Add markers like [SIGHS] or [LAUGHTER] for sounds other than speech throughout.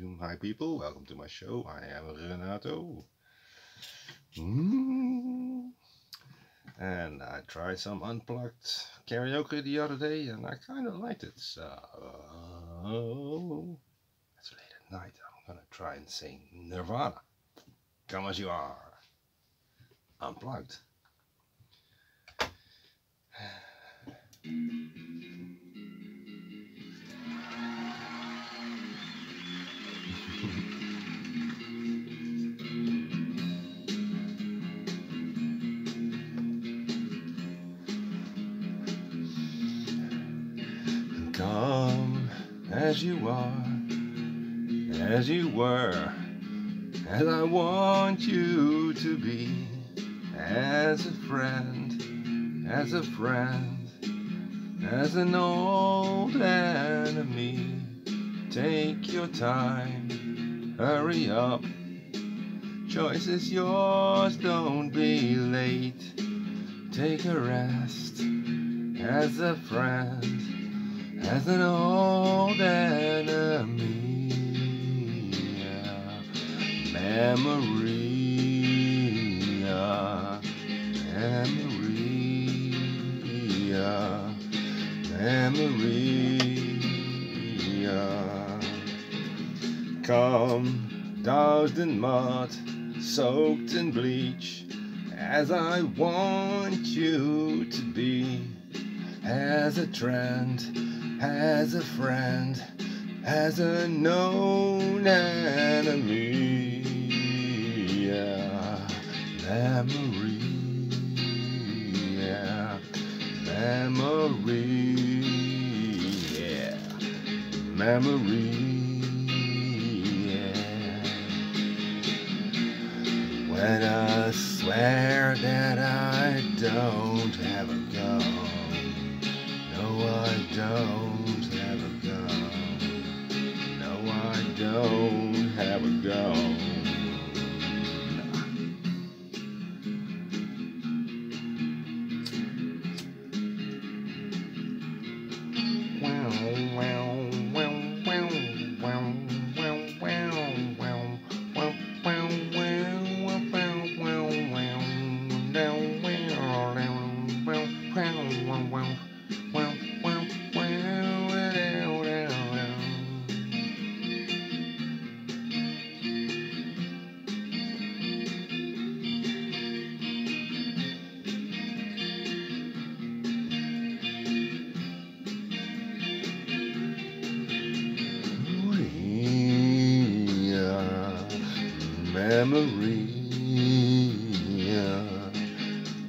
Hi people, welcome to my show. I am Renato. Mm. And I tried some unplugged karaoke the other day and I kind of liked it. So it's late at night. I'm gonna try and sing Nirvana. Come as you are. Unplugged. [SIGHS] Come as you are, as you were, as I want you to be, as a friend, as a friend, as an old enemy. Take your time, hurry up. Choice is yours, don't be late. Take a rest as a friend, as an old enemy. Memory, memory, memory. Come, doused in mud, soaked in bleach, as I want you to be, as a trend, as a friend, as a known enemy. Yeah, memory, yeah, memory, yeah, memory. When I swear that I don't have a gun, no, I don't Memory,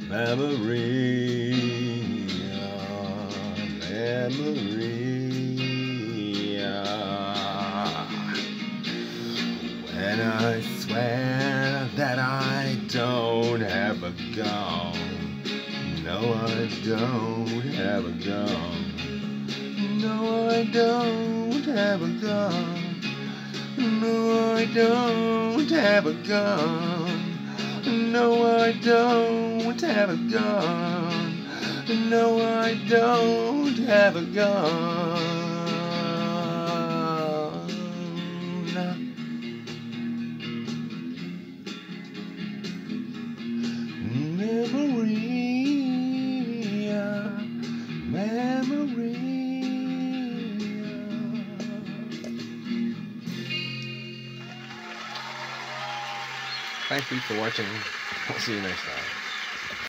memory, memory. When I swear that I don't have a gun, no, I don't have a gun, no, I don't have a gun. No, I don't have a gun. No, I don't have a gun. No, I don't have a gun. Thank you for watching. I'll see you next time.